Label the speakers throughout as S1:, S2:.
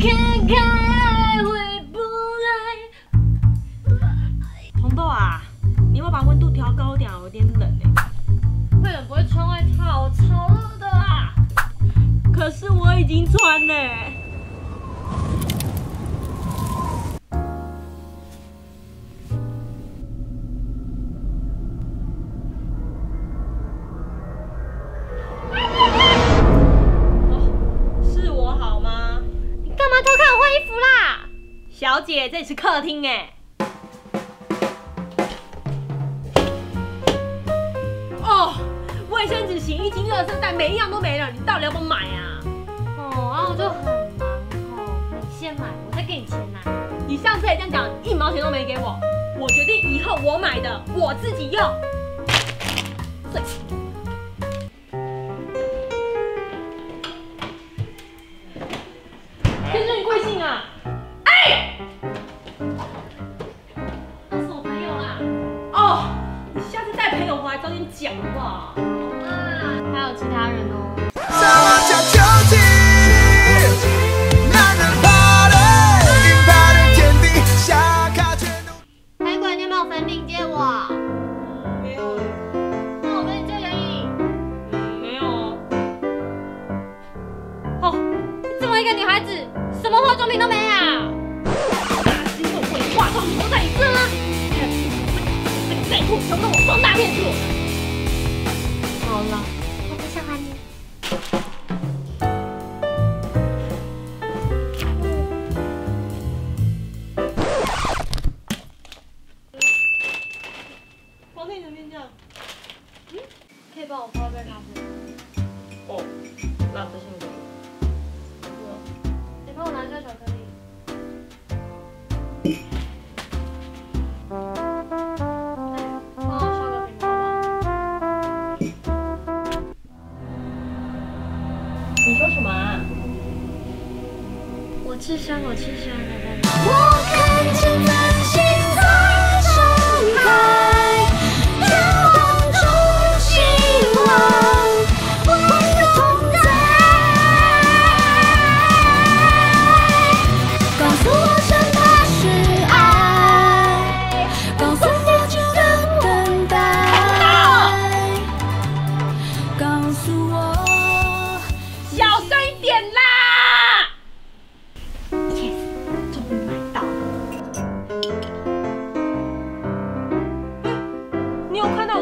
S1: 看开回不来。
S2: 红豆啊，你要把温度调高点啊？有点冷哎。
S1: 会冷不会穿外套，超热的啊！
S2: 可是我已经穿了。哦，姐，这里是客厅哎。哦，卫生纸、洗衣机、热身袋，每一样都没了，你到底要不要买啊？
S1: 哦，然后我就很忙哦，你先买，我再给你钱呐。
S2: 你上次也这样讲，一毛钱都没给我。我决定以后我买的我自己用。对。先生，你贵姓啊？次带朋友回来早点讲好不好？
S1: 啊，还有其他人哦。
S3: 什么叫秋天？男人 party，硬派的天地，下卡全都。
S1: 海鬼，你有没有粉饼借我？
S2: 没有，
S1: 那我跟你借眼影。
S2: 嗯，没有哦。
S1: 这么一个女孩子，什么化妆品都没有。
S2: 因为我的化妆品都在你这啊！这个内裤全都我放大片做。
S1: 好了，我不想喊你。
S2: 黄天怎么变这样？
S1: 可以帮我泡一杯咖啡吗？
S2: 哦，那这先你说什么啊？
S1: 我吃香，我吃香，来来来。
S2: 我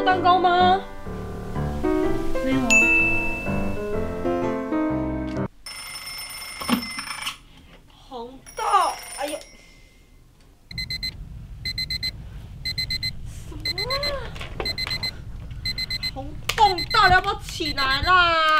S2: 蛋糕吗？
S1: 没有啊。
S2: 红豆，哎呦，什么啊？红豆，你到底要不要起来啦？